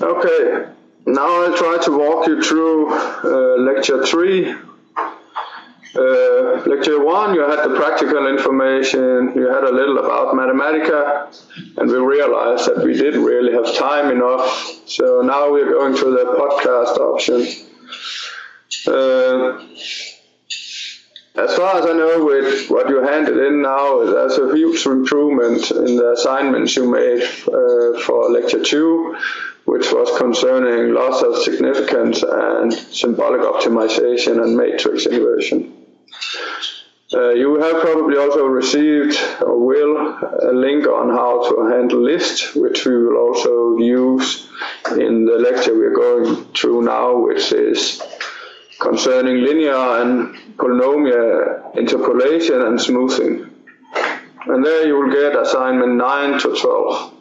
Okay, now I'll try to walk you through uh, lecture three. Uh, lecture one, you had the practical information, you had a little about Mathematica, and we realized that we didn't really have time enough. So now we're going to the podcast option. Uh, as far as I know, with what you handed in now, there's a huge improvement in the assignments you made uh, for lecture two, which was concerning loss of significance and symbolic optimization and matrix inversion. Uh, you have probably also received or will a link on how to handle lists, which we will also use in the lecture we're going through now, which is concerning linear and polynomial interpolation and smoothing. And there you will get assignment 9 to 12.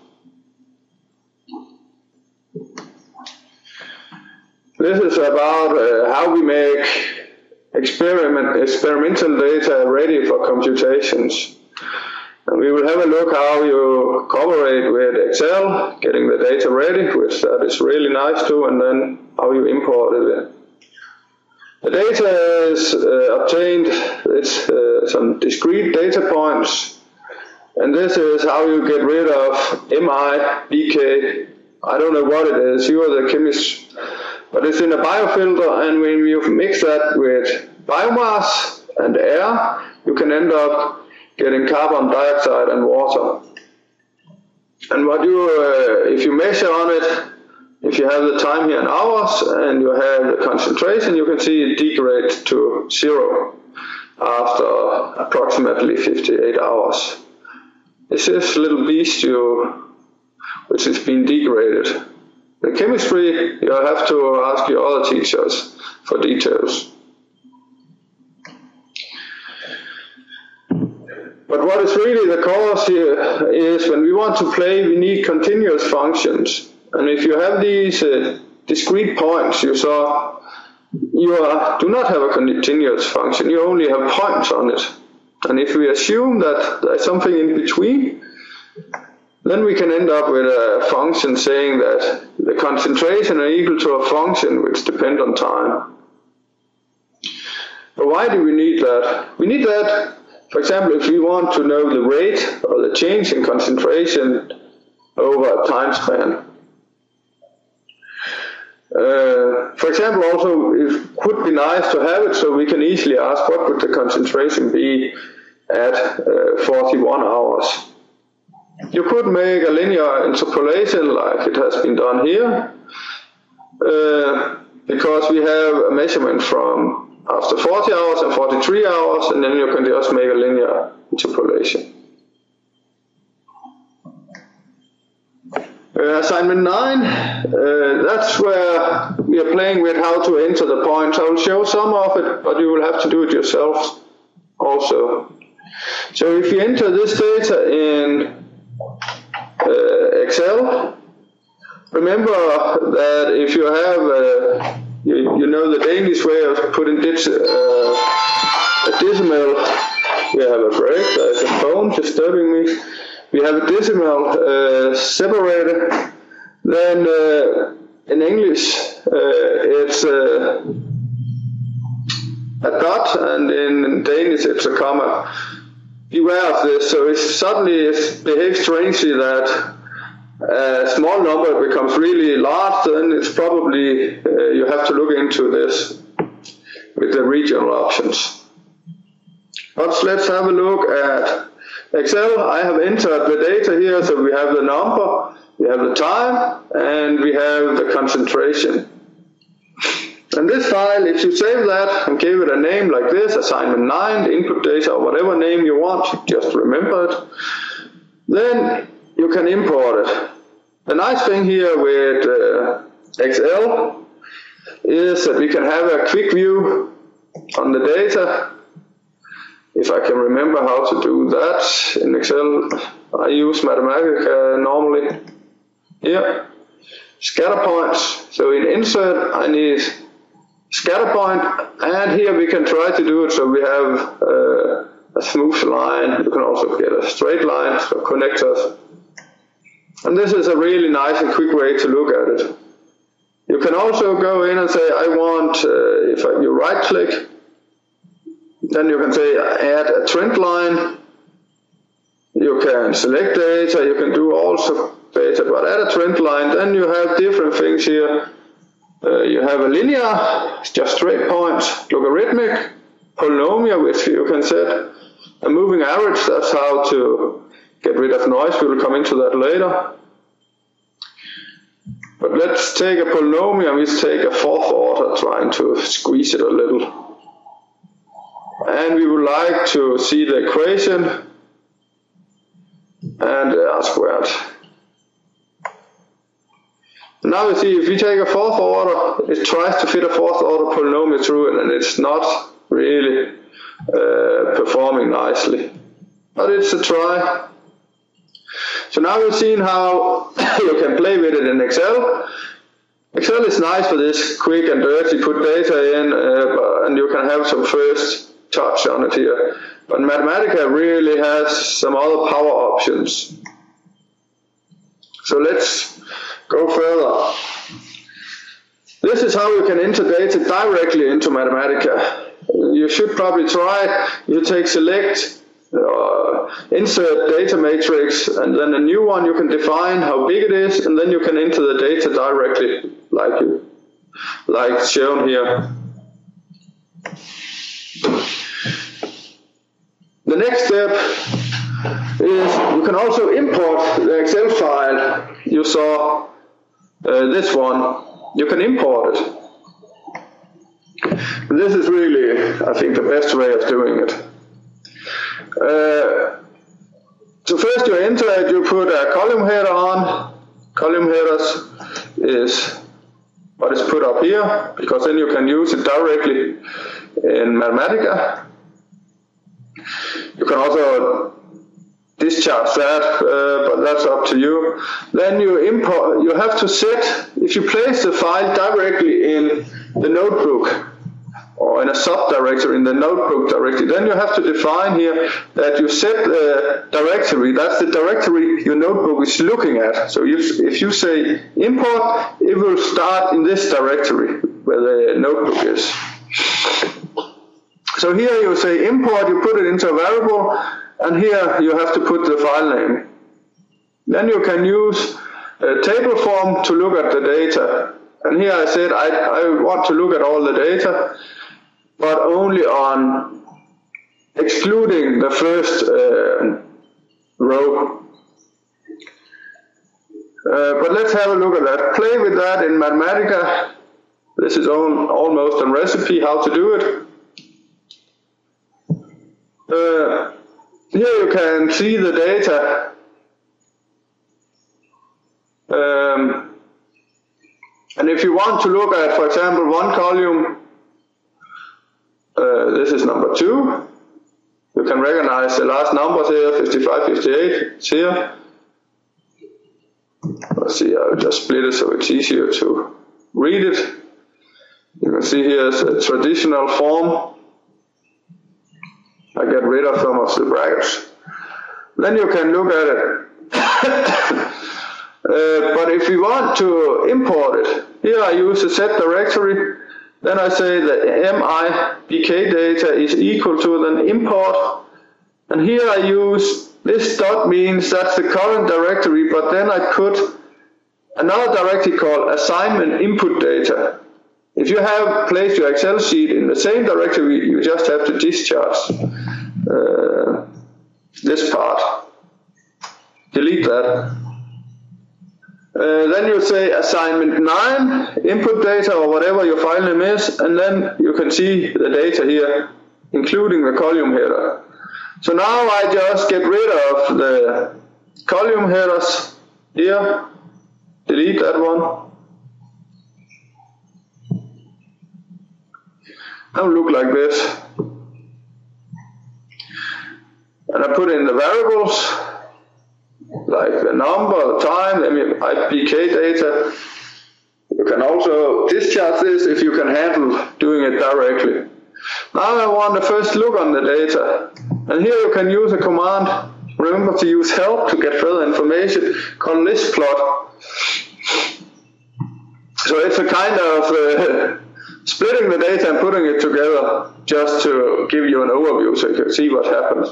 This is about uh, how we make experiment, experimental data ready for computations. And we will have a look how you cooperate with Excel, getting the data ready, which that is really nice too, and then how you import it. The data is uh, obtained, it's uh, some discrete data points, and this is how you get rid of MI, I don't know what it is, you are the chemist but it's in a biofilter, and when you mix that with biomass and air, you can end up getting carbon dioxide and water. And what you, uh, if you measure on it, if you have the time here in hours and you have the concentration, you can see it degrades to zero after approximately 58 hours. This is little beast you, which has been degraded. The chemistry, you have to ask your other teachers for details. But what is really the cause here is when we want to play, we need continuous functions. And if you have these uh, discrete points you saw, you are, do not have a continuous function, you only have points on it. And if we assume that there's something in between, then we can end up with a function saying that the concentration are equal to a function which depend on time. But why do we need that? We need that, for example, if we want to know the rate or the change in concentration over a time span. Uh, for example, also it could be nice to have it so we can easily ask what would the concentration be at uh, 41 hours. You could make a linear interpolation like it has been done here, uh, because we have a measurement from after 40 hours and 43 hours, and then you can just make a linear interpolation. Uh, assignment 9, uh, that's where we are playing with how to enter the points. I will show some of it, but you will have to do it yourself also. So if you enter this data in Excel. Remember that if you have, uh, you, you, know the Danish way of putting dig- uh, a decimal, we have a break, there's a phone disturbing me. We have a decimal uh, separator. Then uh, in English, uh, it's a dot, and in Danish, it's a comma beware of this. So if suddenly it behaves strangely that a small number becomes really large, then it's probably uh, you have to look into this with the regional options. But let's have a look at Excel. I have entered the data here, so we have the number, we have the time, and we have the concentration. And this file, if you save that and give it a name like this, assignment 9, input data, or whatever name you want, just remember it, then you can import it. The nice thing here with uh, Excel is that we can have a quick view on the data. If I can remember how to do that in Excel, I use Mathematica normally. Here, scatter points. So in insert, I need scatter point, and here we can try to do it so we have uh, a smooth line. You can also get a straight line, so connectors. And this is a really nice and quick way to look at it. You can also go in and say, I want, uh, if you right click, then you can say add a trend line. You can select data, you can do also data, but add a trend line, then you have different things here. Uh, you have a linear, it's just straight points, logarithmic, polynomial, which you can set, a moving average, that's how to get rid of noise, we will come into that later. But let's take a polynomial, let's take a fourth order, trying to squeeze it a little. And we would like to see the equation and R squared. Now you see, if you take a fourth order, it tries to fit a fourth order polynomial through it, and it's not really uh, performing nicely. But it's a try. So now we've seen how you can play with it in Excel. Excel is nice for this quick and dirty, put data in, uh, and you can have some first touch on it here. But Mathematica really has some other power options. So let's go further. This is how you can integrate it directly into Mathematica. You should probably try, you take select, uh, insert data matrix, and then a new one you can define how big it is, and then you can enter the data directly, like you, like shown here. The next step is you can also import the Excel file you saw, this one, you can import it. This is really, I think, the best way of doing it. Uh, so first you enter it, you put a column header on. Column headers is what is put up here, because then you can use it directly in Mathematica. You can also discharge that, uh, but that's up to you. Then you import, you have to set, if you place the file directly in the notebook, or in a subdirectory in the notebook directory, then you have to define here that you set the directory, that's the directory your notebook is looking at. So if, if you say import, it will start in this directory where the notebook is. So here you say import, you put it into a variable, and here you have to put the file name. Then you can use a table form to look at the data. And here I said I, I want to look at all the data, but only on excluding the first uh, row. Uh, but let's have a look at that. Play with that in Mathematica. This is all, almost a recipe how to do it. Uh, here you can see the data. Um, and if you want to look at, for example, one column, uh, this is number two. You can recognize the last numbers here, 55, 58, it's here. Let's see, I'll just split it so it's easier to read it. You can see here is a traditional form I get rid of some of the brackets. Then you can look at it. uh, but if you want to import it, here I use the set directory. Then I say the MIBK data is equal to then import. And here I use this dot means that's the current directory, but then I put another directory called assignment input data. If you have placed your Excel sheet in the same directory, you just have to discharge uh, this part. Delete that. Uh, then you say assignment 9, input data or whatever your file name is, and then you can see the data here, including the column header. So now I just get rid of the column headers here, delete that one. Now look like this and I put in the variables like the number, the time, the IBK data. You can also discharge this if you can handle doing it directly. Now I want to first look on the data. And here you can use a command. Remember to use help to get further information called list plot. So So it's a kind of uh, splitting the data and putting it together just to give you an overview so you can see what happens.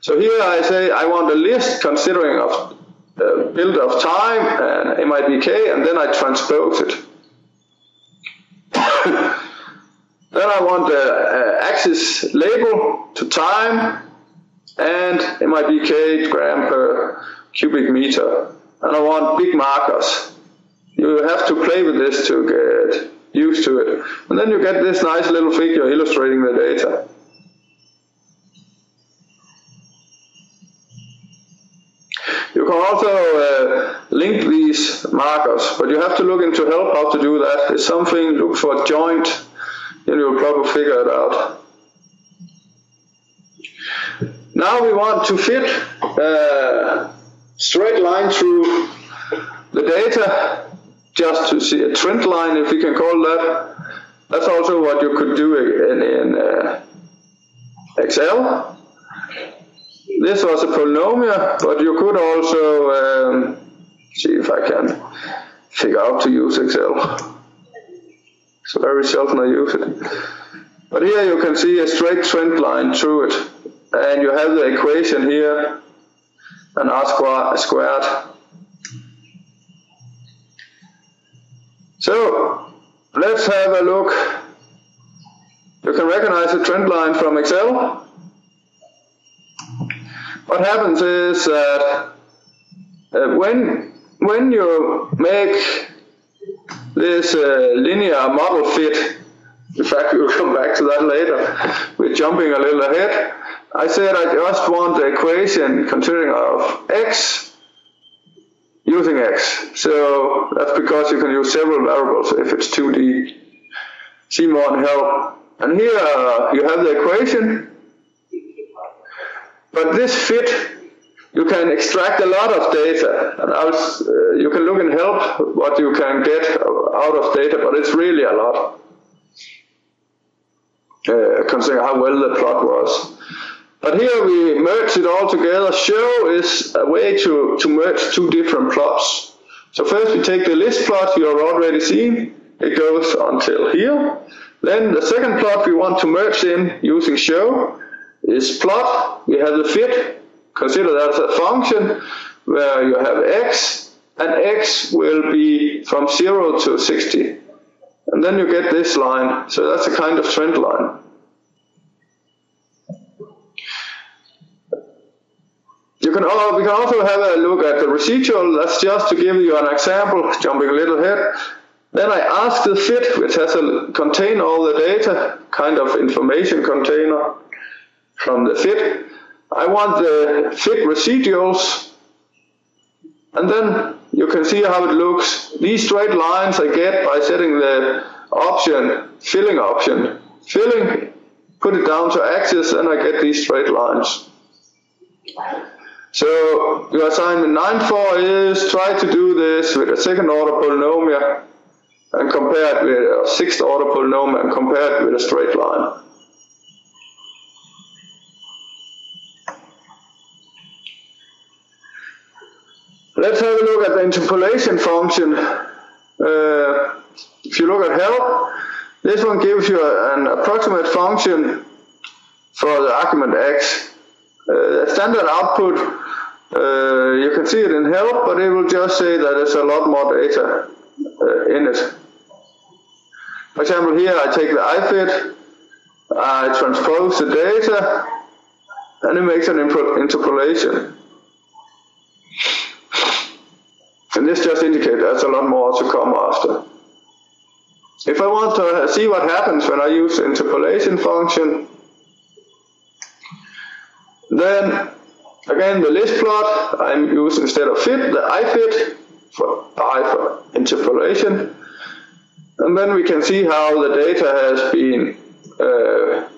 So here I say I want a list considering of uh, build of time and MIBK and then I transpose it. then I want the uh, axis label to time and MIBK gram per cubic meter. And I want big markers. You have to play with this to get used to it. And then you get this nice little figure illustrating the data. You can also uh, link these markers, but you have to look into help how to do that. It's something, look for joint, and you'll probably figure it out. Now we want to fit a straight line through the data, just to see a trend line, if we can call that. That's also what you could do in, in uh, Excel. This was a polynomial, but you could also um, see if I can figure out to use Excel. So very seldom I use it. But here you can see a straight trend line through it. And you have the equation here, an r squared. So let's have a look. You can recognize the trend line from Excel. What happens is that uh, when when you make this uh, linear model fit, in fact we'll come back to that later, we're jumping a little ahead, I said I just want the equation considering of x using x. So that's because you can use several variables if it's 2D. See more in help. And here uh, you have the equation. But this fit, you can extract a lot of data. And was, uh, you can look in help what you can get out of data, but it's really a lot. Uh, considering how well the plot was. But here we merge it all together. Show is a way to, to merge two different plots. So first we take the list plot you have already seen. It goes until here. Then the second plot we want to merge in using show is plot. We have the fit. Consider that as a function where you have x and x will be from 0 to 60. And then you get this line. So that's a kind of trend line. You can, uh, we can also have a look at the residual. That's just to give you an example, jumping a little ahead. Then I ask the fit, which has a contain all the data, kind of information container from the fit. I want the fit residuals, and then you can see how it looks. These straight lines I get by setting the option, filling option, filling, put it down to axis, and I get these straight lines. So your assignment 9.4 is try to do this with a second order polynomial and compare it with a sixth order polynomial and compare it with a straight line. Let's have a look at the interpolation function. Uh, if you look at help, this one gives you a, an approximate function for the argument x uh, standard output, uh, you can see it in help, but it will just say that there's a lot more data uh, in it. For example, here I take the IFIT, I transpose the data, and it makes an interpolation. And this just indicates there's a lot more to come after. If I want to see what happens when I use the interpolation function, then again the list plot I'm using instead of fit the ifit for I for interpolation. And then we can see how the data has been uh,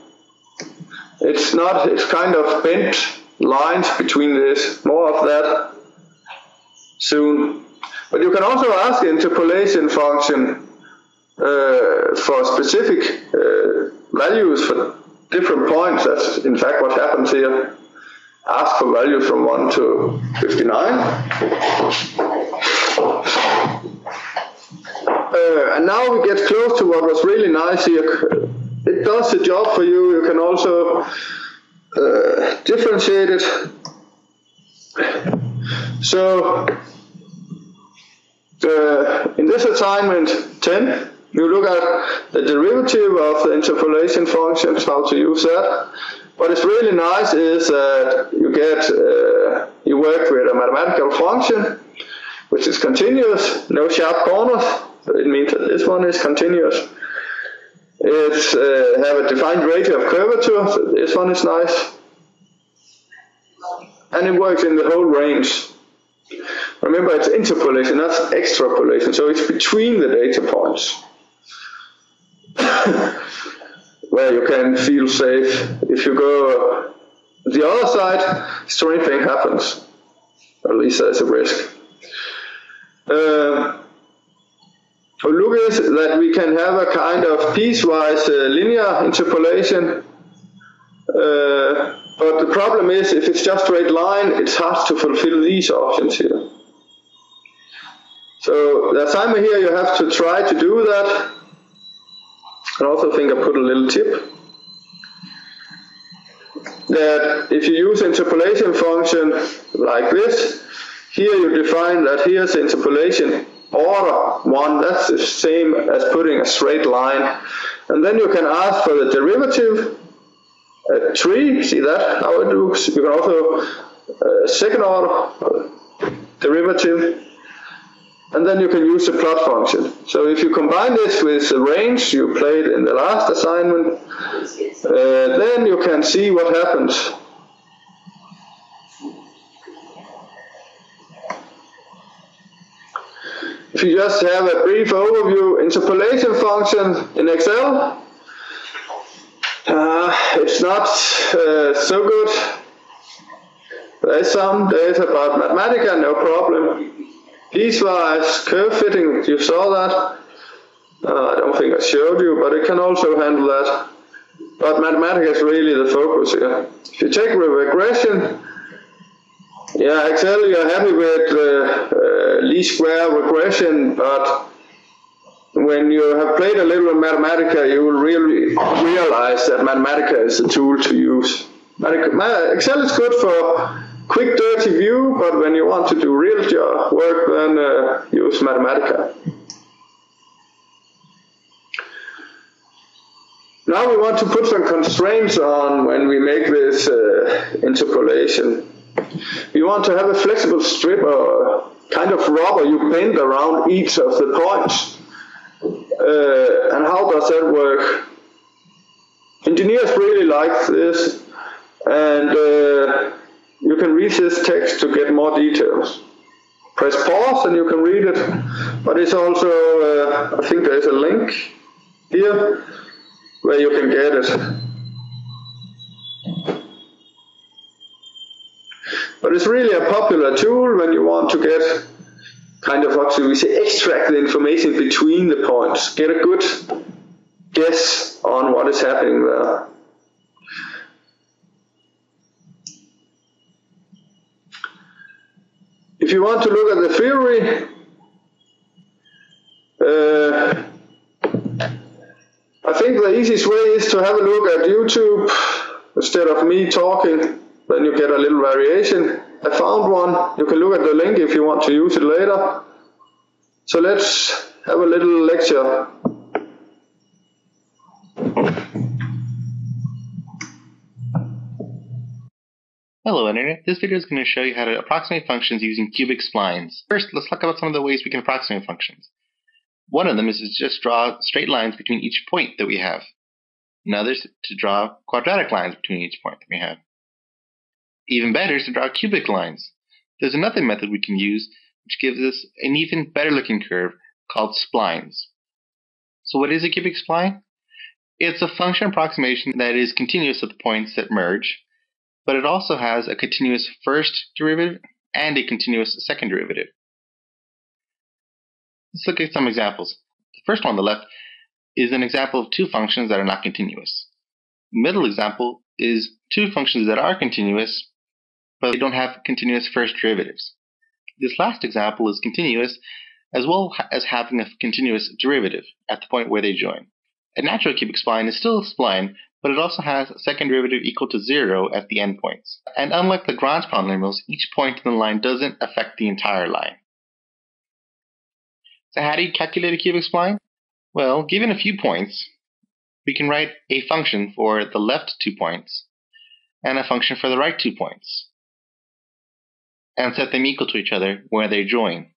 it's not it's kind of bent lines between this more of that soon. But you can also ask the interpolation function uh, for specific uh, values for different points. That's in fact what happens here ask for values from 1 to 59. Uh, and now we get close to what was really nice here. It does the job for you. You can also uh, differentiate it. So uh, in this assignment 10, you look at the derivative of the interpolation functions, how to use that. What is really nice is that you get, uh, you work with a mathematical function, which is continuous, no sharp corners. So it means that this one is continuous. It's uh, have a defined ratio of curvature, so this one is nice. And it works in the whole range. Remember, it's interpolation, not extrapolation, so it's between the data points. where you can feel safe. If you go the other side, strange thing happens. At least there's a risk. Uh, look is that we can have a kind of piecewise uh, linear interpolation. Uh, but the problem is if it's just straight line, it's hard to fulfill these options here. So the assignment here, you have to try to do that. I also think I put a little tip that if you use interpolation function like this, here you define that here's interpolation order one, that's the same as putting a straight line. And then you can ask for the derivative at tree, see that, how it looks. You can also uh, second order derivative and then you can use the plot function. So if you combine this with the range you played in the last assignment, uh, then you can see what happens. If you just have a brief overview, interpolation function in Excel, uh, it's not uh, so good. There's some data about Mathematica, no problem. Piecewise curve fitting, you saw that. Uh, I don't think I showed you, but it can also handle that. But Mathematica is really the focus here. If you take regression, yeah, Excel, you're happy with uh, uh, least square regression, but when you have played a little with Mathematica, you will really realize that Mathematica is a tool to use. Excel is good for quick dirty view, but when you want to do real job work, then uh, use Mathematica. Now we want to put some constraints on when we make this uh, interpolation. We want to have a flexible strip or kind of rubber you paint around each of the points. Uh, and how does that work? Engineers really like this, and uh, you can read this text to get more details. Press pause and you can read it, but it's also, uh, I think there's a link here where you can get it. But it's really a popular tool when you want to get kind of what we say, extract the information between the points, get a good guess on what is happening there. If you want to look at the theory, uh, I think the easiest way is to have a look at YouTube instead of me talking. Then you get a little variation. I found one. You can look at the link if you want to use it later. So let's have a little lecture. Hello Internet, this video is going to show you how to approximate functions using cubic splines. First, let's talk about some of the ways we can approximate functions. One of them is to just draw straight lines between each point that we have. Another is to draw quadratic lines between each point that we have. Even better is to draw cubic lines. There's another method we can use which gives us an even better looking curve called splines. So what is a cubic spline? It's a function approximation that is continuous at the points that merge but it also has a continuous first derivative and a continuous second derivative. Let's look at some examples. The first one on the left is an example of two functions that are not continuous. Middle example is two functions that are continuous, but they don't have continuous first derivatives. This last example is continuous, as well as having a continuous derivative at the point where they join. A natural cubic spline is still a spline, but it also has a second derivative equal to zero at the endpoints. And unlike Lagrange polynomials, each point in the line doesn't affect the entire line. So how do you calculate a cubic spline? Well, given a few points, we can write a function for the left two points and a function for the right two points and set them equal to each other where they join.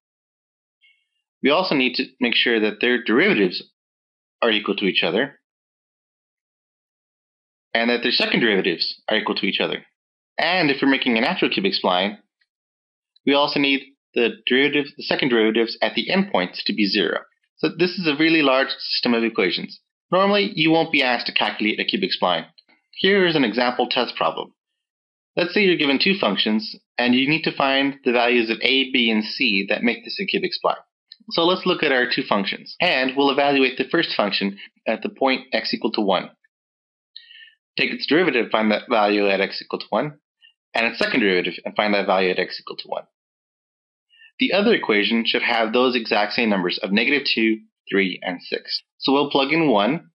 We also need to make sure that their derivatives are equal to each other and that their second derivatives are equal to each other. And if we're making a natural cubic spline, we also need the derivatives, the second derivatives at the endpoints to be zero. So this is a really large system of equations. Normally, you won't be asked to calculate a cubic spline. Here is an example test problem. Let's say you're given two functions, and you need to find the values of a, b, and c that make this a cubic spline. So let's look at our two functions, and we'll evaluate the first function at the point x equal to 1. Take its derivative, find that value at x equal to 1, and its second derivative, and find that value at x equal to 1. The other equation should have those exact same numbers of negative 2, 3, and 6. So we'll plug in 1,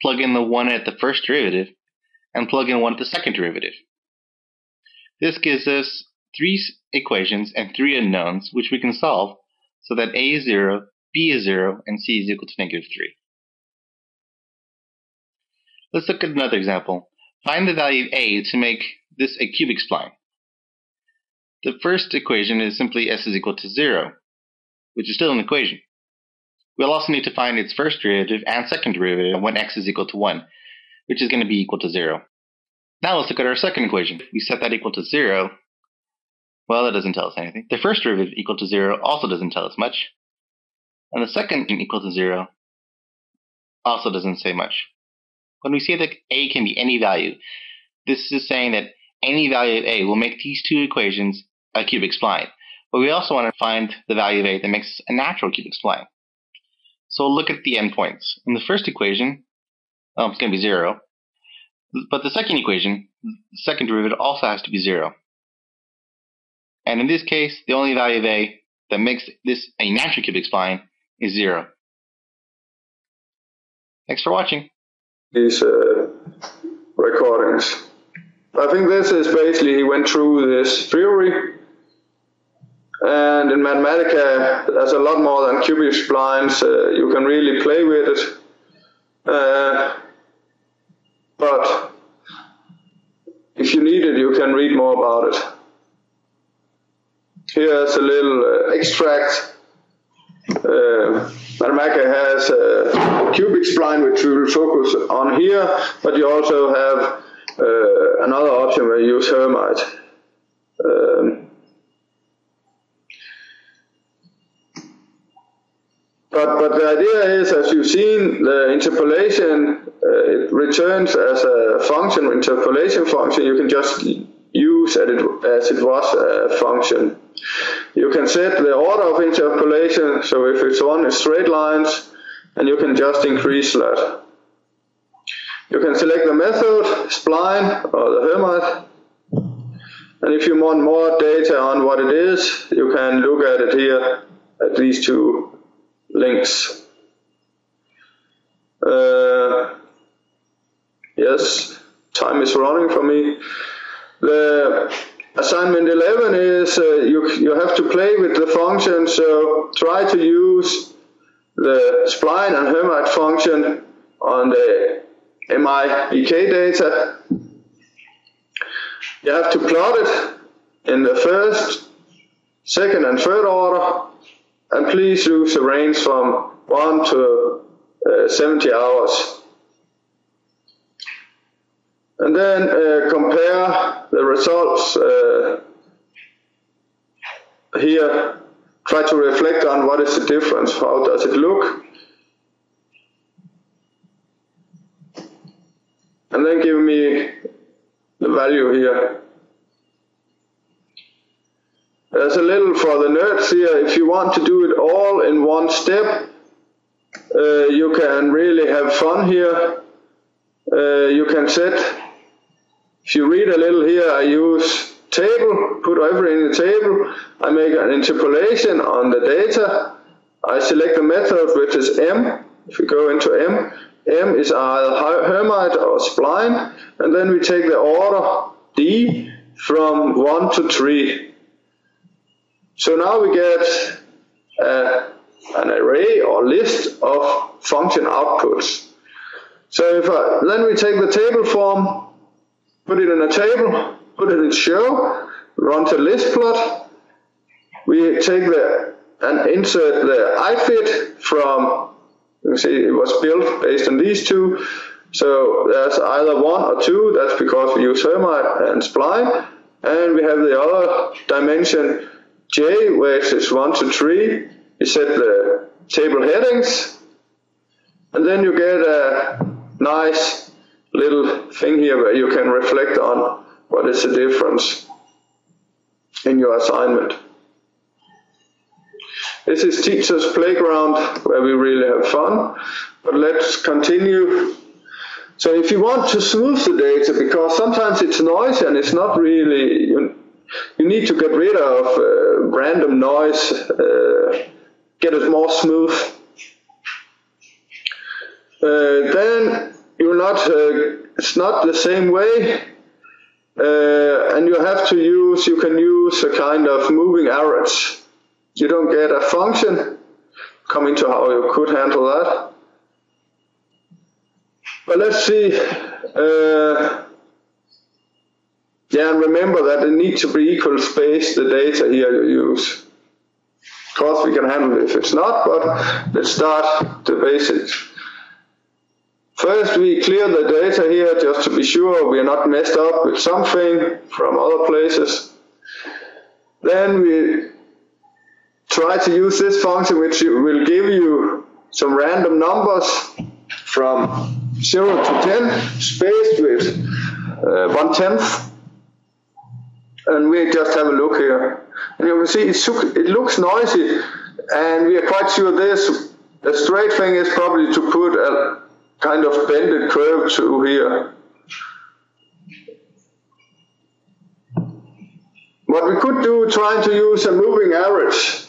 plug in the 1 at the first derivative, and plug in 1 at the second derivative. This gives us three equations and three unknowns, which we can solve so that a is 0, b is 0, and c is equal to negative 3. Let's look at another example. Find the value of a to make this a cubic spline. The first equation is simply s is equal to 0, which is still an equation. We'll also need to find its first derivative and second derivative when x is equal to 1, which is going to be equal to 0. Now let's look at our second equation. We set that equal to 0. Well, that doesn't tell us anything. The first derivative equal to 0 also doesn't tell us much. And the second equal to 0 also doesn't say much. When we say that a can be any value, this is saying that any value of a will make these two equations a cubic spline. But we also want to find the value of a that makes a natural cubic spline. So we'll look at the endpoints. In the first equation, oh, it's going to be 0. But the second equation, the second derivative also has to be 0. And in this case, the only value of a that makes this a natural cubic spline is 0. Thanks for watching. These uh, recordings. I think this is basically he went through this theory and in Mathematica, there's a lot more than cubic splines. Uh, you can really play with it. Uh, but if you need it, you can read more about it. Here's a little uh, extract. Uh, has a cubic spline, which we will focus on here, but you also have uh, another option where you use Hermite. Um, But, but the idea is, as you've seen, the interpolation uh, returns as a function, interpolation function. You can just use as it, as it was a function. You can set the order of interpolation, so if it's one is straight lines, and you can just increase that. You can select the method, spline, or the Hermite. And if you want more data on what it is, you can look at it here at these two links. Uh, yes, time is running for me. The assignment 11 is uh, you, you have to play with the function, so try to use the spline and Hermite function on the MIBK data. You have to plot it in the first, second and third order and please use a range from 1 to uh, 70 hours. And then uh, compare the results uh, here. Try to reflect on what is the difference, how does it look. And then give me the value here. There's a little for the nerds here. If you want to do it all in one step, uh, you can really have fun here. Uh, you can set, if you read a little here, I use table, put everything in the table. I make an interpolation on the data. I select the method which is M. If we go into M, M is either Hermite or spline, and then we take the order D from 1 to 3. So now we get uh, an array or list of function outputs. So if I, then we take the table form, put it in a table, put it in show, run to list plot. We take the and insert the ifit from you see it was built based on these two. So there's either one or two, that's because we use Hermite and Spline. And we have the other dimension J, which is 1 to 3. You set the table headings, and then you get a nice little thing here where you can reflect on what is the difference in your assignment. This is teacher's playground where we really have fun, but let's continue. So if you want to smooth the data, because sometimes it's noisy and it's not really, you, you need to get rid of uh, random noise, uh, get it more smooth. Uh, then you're not, uh, it's not the same way uh, and you have to use, you can use a kind of moving arrows. You don't get a function, coming to how you could handle that. But let's see, uh, yeah, and remember that it needs to be equal space, the data here you use. Of course we can handle it if it's not, but let's start the basics. First, we clear the data here just to be sure we are not messed up with something from other places. Then we try to use this function which will give you some random numbers from 0 to 10 spaced with uh, 1 tenth. And we just have a look here. And you can see it looks noisy and we are quite sure this, the straight thing is probably to put a kind of bended curve to here. What we could do trying to use a moving average.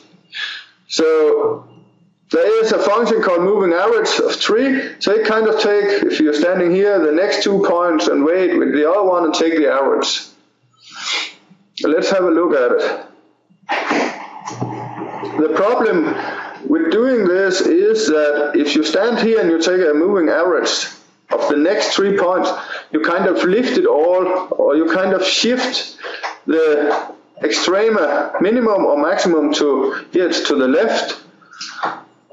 So there is a function called moving average of 3. So it kind of take, if you're standing here, the next two points and wait with the other one and take the average. Let's have a look at it. The problem with doing this is that if you stand here and you take a moving average of the next three points, you kind of lift it all, or you kind of shift the extreme minimum or maximum to here it's to the left.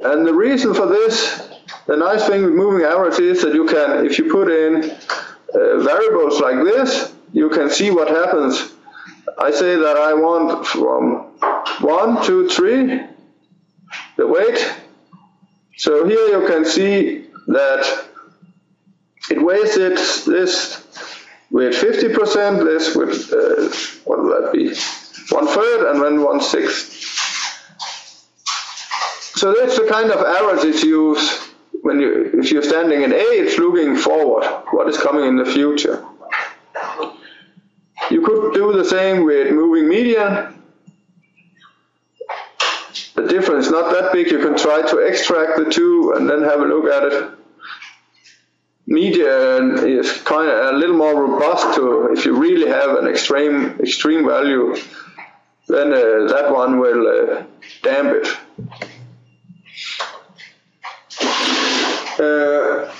And the reason for this, the nice thing with moving average is that you can, if you put in uh, variables like this, you can see what happens. I say that I want from 1, 2, 3, the weight. So here you can see that it weighs it this with 50%, this with, uh, what will that be, one third and then one sixth. So that's the kind of average it's used when you, if you're standing in A, it's looking forward, what is coming in the future. You could do the same with moving median, the difference is not that big. You can try to extract the two and then have a look at it. Median is kind of a little more robust to if you really have an extreme extreme value, then uh, that one will uh, damp it. Uh,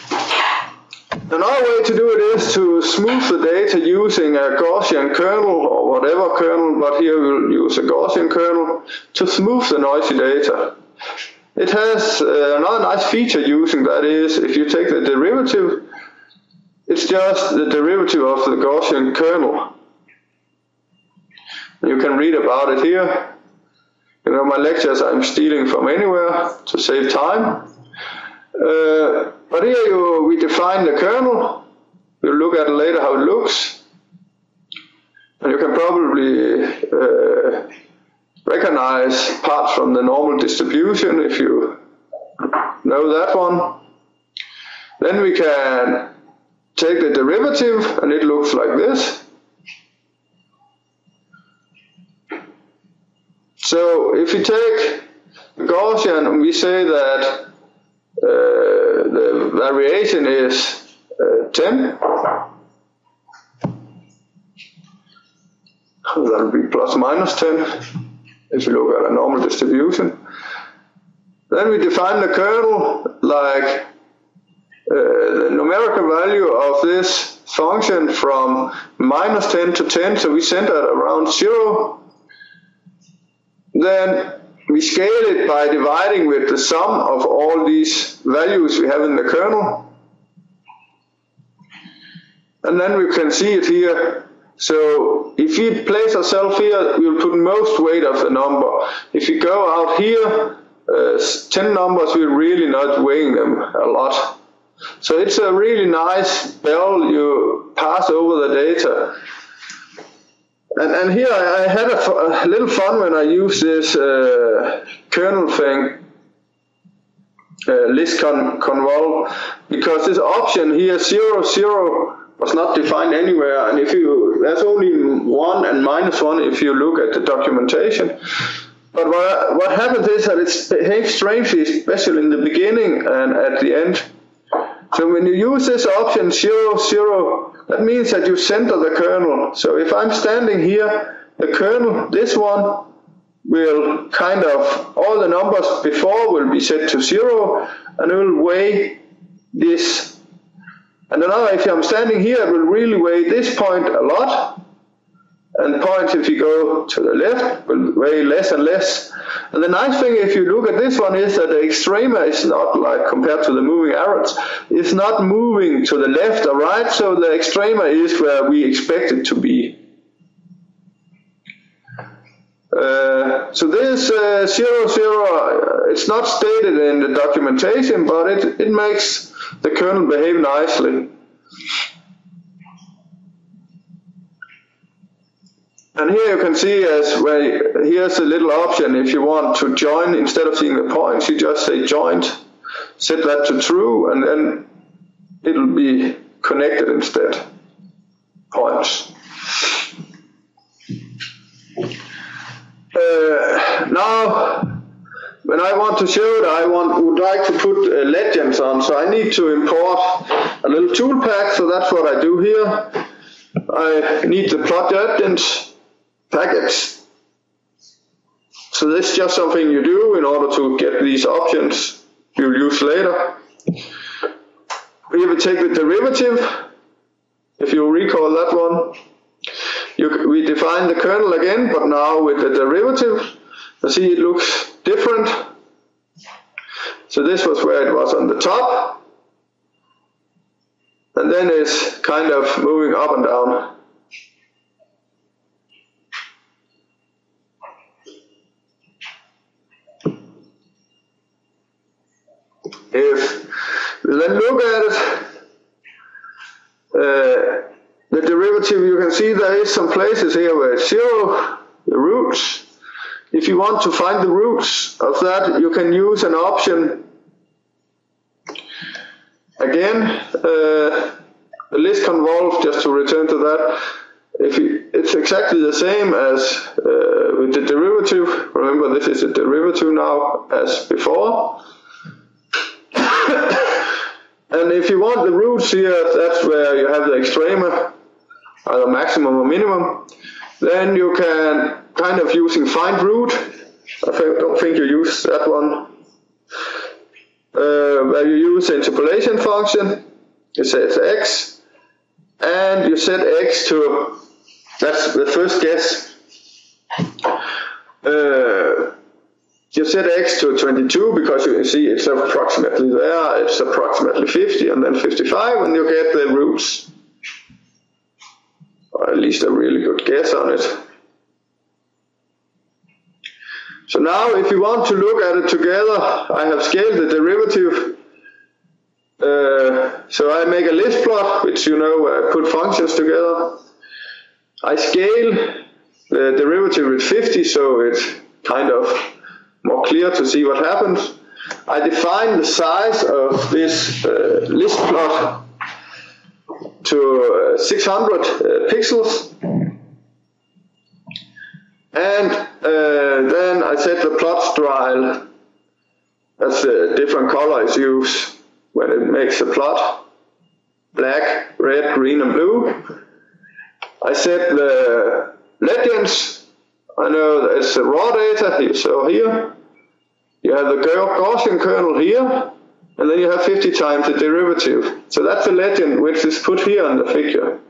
Another way to do it is to smooth the data using a Gaussian kernel or whatever kernel, but here we'll use a Gaussian kernel to smooth the noisy data. It has uh, another nice feature using that is if you take the derivative, it's just the derivative of the Gaussian kernel. You can read about it here. You know, my lectures I'm stealing from anywhere to save time. Uh, but here you, we define the kernel. We'll look at later how it looks. And you can probably uh, recognize parts from the normal distribution if you know that one. Then we can take the derivative and it looks like this. So if you take Gaussian, we say that the variation is uh, 10. That will be plus minus 10 if you look at a normal distribution. Then we define the kernel like uh, the numerical value of this function from minus 10 to 10, so we center it around 0. Then we scale it by dividing with the sum of all these values we have in the kernel. And then we can see it here. So if we place ourselves here, we'll put most weight of the number. If we go out here, uh, 10 numbers, we're really not weighing them a lot. So it's a really nice bell you pass over the data. And, and here I, I had a, little fun when I used this uh, kernel thing, uh, list con, convol, because this option here, zero, zero, was not defined anywhere. And if you, there's only one and minus one if you look at the documentation. But what, what happens is that it behaves strangely, especially in the beginning and at the end. So when you use this option zero, zero, that means that you center the kernel. So if I'm standing here, the kernel, this one, will kind of, all the numbers before will be set to zero, and it will weigh this. And another, if I'm standing here, it will really weigh this point a lot, and points if you go to the left will weigh less and less. And the nice thing if you look at this one is that the extrema is not like compared to the moving arrows, it's not moving to the left or right, so the extrema is where we expect it to be. Uh, so this uh, zero zero, uh, it's not stated in the documentation, but it, it makes the kernel behave nicely. And here you can see as well, here's a little option if you want to join, instead of seeing the points, you just say joined, set that to true, and then it'll be connected instead. Points. Uh, now, when I want to show it, I want, would like to put uh, legends on, so I need to import a little tool pack, so that's what I do here. I need the plot legends, package. So this is just something you do in order to get these options you'll use later. We will take the derivative, if you recall that one. You, we define the kernel again, but now with the derivative. You see it looks different. So this was where it was on the top. And then it's kind of moving up and down. If we then look at uh, the derivative, you can see there is some places here where it's zero, the roots. If you want to find the roots of that, you can use an option. Again, uh, the list convolve, just to return to that, if you, it's exactly the same as uh, with the derivative. Remember, this is a derivative now as before. And if you want the roots here, that's where you have the extrema, either maximum or minimum. Then you can kind of using find root. I don't think you use that one. Uh, where you use the interpolation function. It says x, and you set x to. That's the first guess. Uh, you set x to 22 because you can see it's approximately there, it's approximately 50 and then 55 and you get the roots. Or at least a really good guess on it. So now if you want to look at it together, I have scaled the derivative. Uh, so I make a list plot, which you know where I put functions together. I scale the derivative with 50, so it's kind of more clear to see what happens. I define the size of this uh, list plot to uh, 600 uh, pixels. And uh, then I set the plot style. That's the different colors used when it makes a plot. Black, red, green, and blue. I set the legends. I know it's the raw data, so here. You have the Gaussian kernel here, and then you have 50 times the derivative. So that's the legend which is put here on the figure.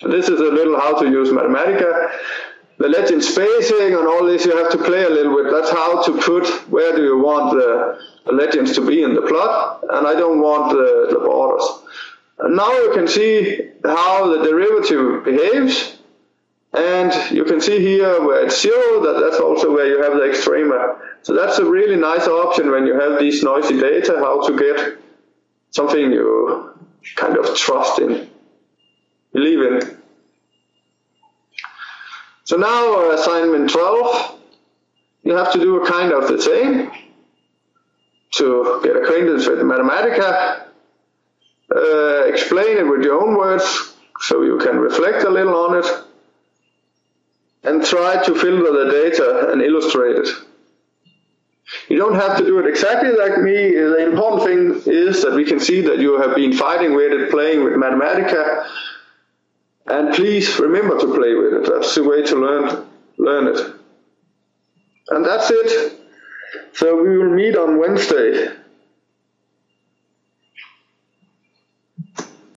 So this is a little how to use Mathematica. The legend spacing and all this you have to play a little bit. That's how to put where do you want the, the legends to be in the plot, and I don't want the, the borders. And now you can see how the derivative behaves. And you can see here where it's zero, that that's also where you have the extrema. So that's a really nice option when you have these noisy data, how to get something you kind of trust in, believe in. So now uh, assignment 12, you have to do a kind of the same to get acquainted with Mathematica, uh, explain it with your own words so you can reflect a little on it, and try to filter the data and illustrate it. You don't have to do it exactly like me. The important thing is that we can see that you have been fighting with it, playing with Mathematica, and please remember to play with it. That's the way to learn learn it. And that's it. So we will meet on Wednesday.